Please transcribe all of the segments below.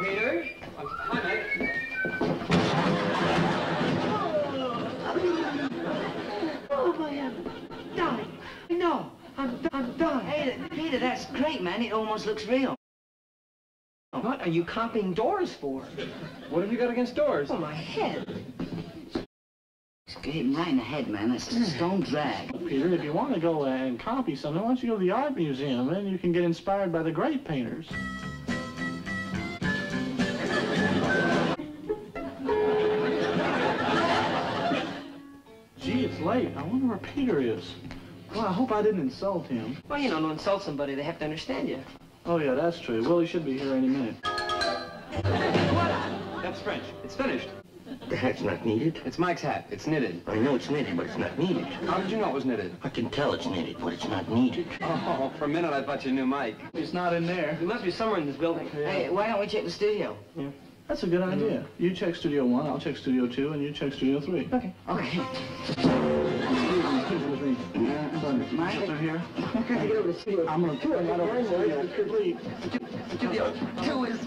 Peter. Hi, Mike. Oh, my heavens. Dying. No, I'm, I'm dying. Hey, Peter, that's great, man. It almost looks real. What are you copying doors for? What have you got against doors? Oh, my head. Hit him right in the head, man. That's a stone drag. Peter, if you want to go and copy something, why don't you go to the art museum and you can get inspired by the great painters. Late. I wonder where Peter is. Well, I hope I didn't insult him. Well, you know, to insult somebody, they have to understand you. Oh, yeah, that's true. Well, he should be here any minute. What? That's French. It's finished. The hat's not needed. It's Mike's hat. It's knitted. I know it's knitted, but it's not needed. How did you know it was knitted? I can tell it's knitted, but it's not needed. Oh, for a minute I thought you knew Mike. He's not in there. He must be somewhere in this building. Hey, why don't we check the studio? That's a good mm. idea. You check Studio 1, I'll check Studio 2, and you check Studio 3. Okay. Okay. With me. Mike? They're here. get over to studio. I'm going to turn that over to Studio 3. Studio two is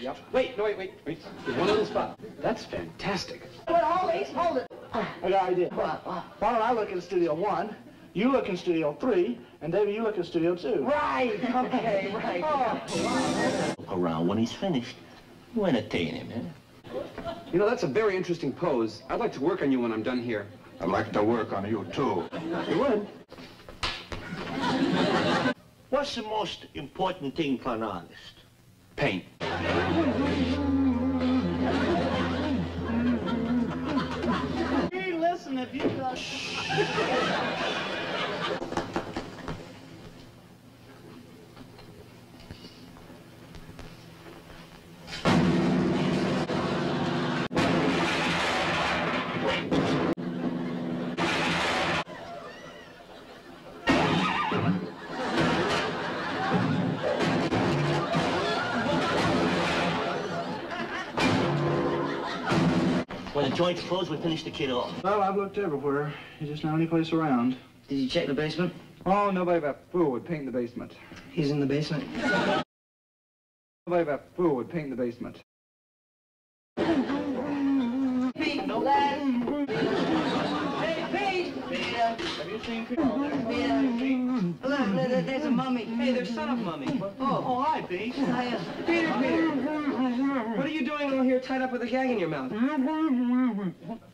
Yep. Wait, no, wait, wait, wait. There's one little spot. That's fantastic. Wait, hold it, hold it. I got an idea. What, what? Why don't I look in Studio 1, you look in Studio 3, and David, you look in Studio 2. Right, okay, right. Oh. Look Around when he's finished. You entertain him, eh? You know, that's a very interesting pose. I'd like to work on you when I'm done here. I'd like to work on you, too. You would? What's the most important thing for an artist? Paint. Hey, listen, if you got... When the joint's closed, we finish the kid off. Well, I've looked everywhere. He's just not any place around. Did you check the basement? Oh, nobody but fool would paint the basement. He's in the basement. Nobody but fool would paint the basement. Have you seen Peter? Look, look, look, there's a mummy. Hey, there's son of mummy. Oh, oh, hi, Pete. Hiya. Peter, Peter! What are you doing all here tied up with a gag in your mouth?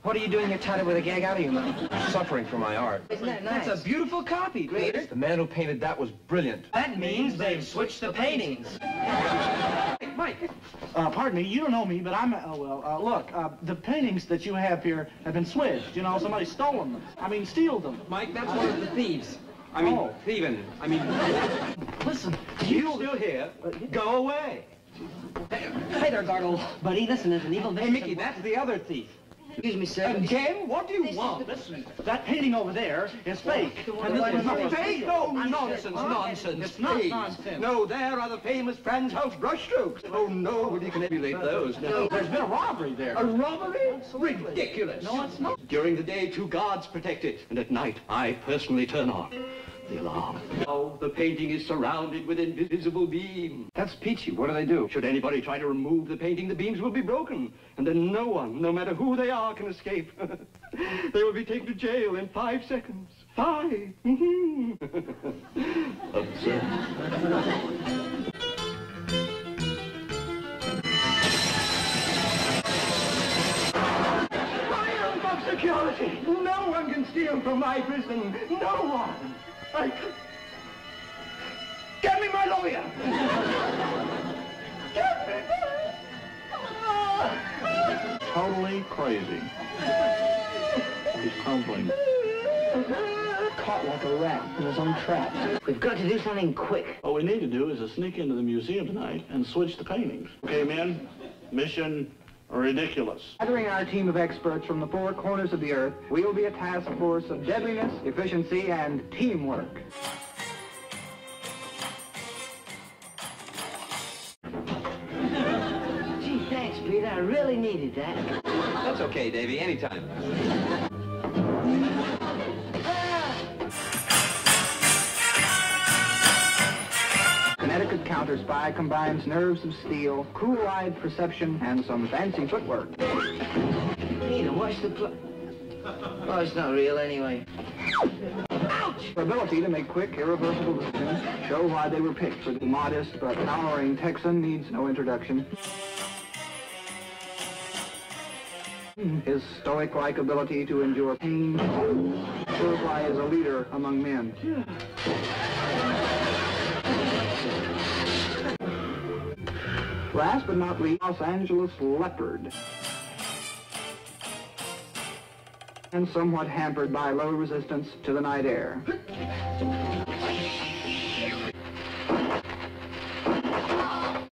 What are you doing here tied up with a gag out of your mouth? Suffering for my art. Isn't that nice? That's a beautiful copy, Peter. The man who painted that was brilliant. That means they've switched the paintings. Mike, Uh, pardon me, you don't know me, but I'm, oh, well, uh, look, uh, the paintings that you have here have been switched. You know, somebody stolen them. I mean, stealed them. Mike, that's one of the thieves. I mean, Oh. thieving. I mean, Listen, you still here? Go away. Hey there, Gargle. Buddy, listen, there's an evil Hey, Micky, that's the other thief. Excuse me, sir. Again? What do you want? listen, that painting over there is fake. And this is nothing Fake? No, nonsense, nonsense. It's not nonsense. No, there are the famous Frans Hals brushstrokes. Oh, no, well, you can emulate those. No, there's been a robbery there. A robbery? Ridiculous. No, it's not. During the day, two guards protect it, and at night, I personally turn off the alarm. Oh, the painting is surrounded with invisible beams. That's peachy. What do they do? Should anybody try to remove the painting, the beams will be broken, and then no one, no matter who they are, can escape. they will be taken to jail in five seconds. Five. Mm-hmm. Absurd. Am above security. No one can steal from my prison. No one. I... Get me my lawyer. Get me my... Totally crazy. He's crumbling. Caught like a rat in his own trap. We've got to do something quick. What we need to do is to sneak into the museum tonight and switch the paintings. Okay, men? Mission ridiculous. Gathering our team of experts from the four corners of the earth, we will be a task force of deadliness, efficiency, and teamwork. Gee, thanks, Peter. I really needed that. That's okay, Davy. Anytime. Counter Spy combines nerves of steel, cool-eyed perception, and some fancy footwork. Peter, watch the pl... Oh, it's not real anyway. Their ability to make quick, irreversible decisions show why they were picked. For the modest but towering Texan needs no introduction. His stoic-like ability to endure pain shows why he is a leader among men. Last but not least, Los Angeles Leopard. And somewhat hampered by low resistance to the night air.